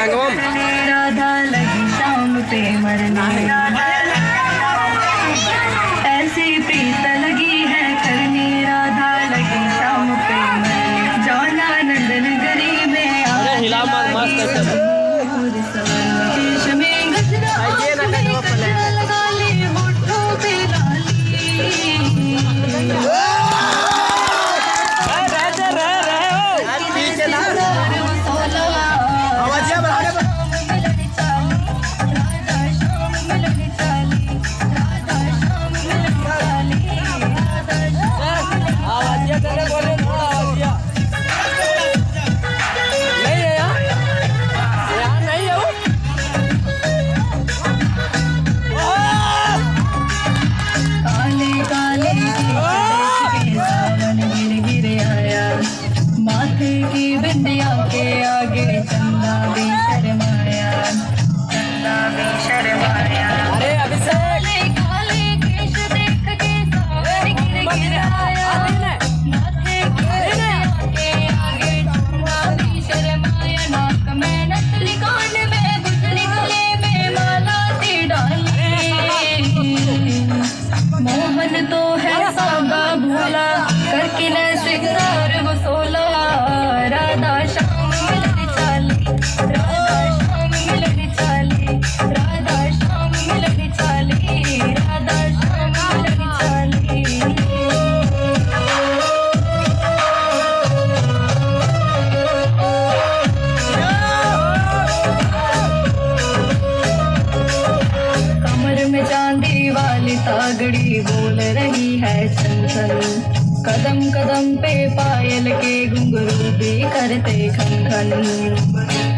अंगम राधा लगी शाम पे मरना। ऐसी प्रीत है करनी। राधा लगी शाम पे जाना नंदन गरी में Work it out. तागड़ी बोल रही है चंचल कदम कदम पे पायल के घुंघरू भी करते खन खन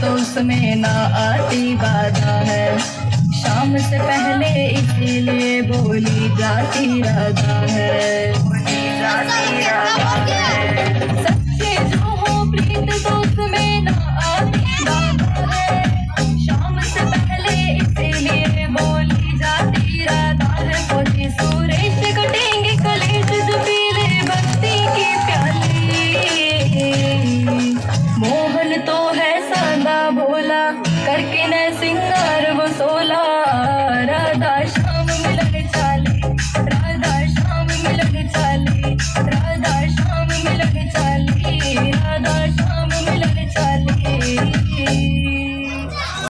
तो उसमें ना आती बाधा है। शाम से पहले इसीलिए बोली जाती राधा है। बोली जाती राधा है।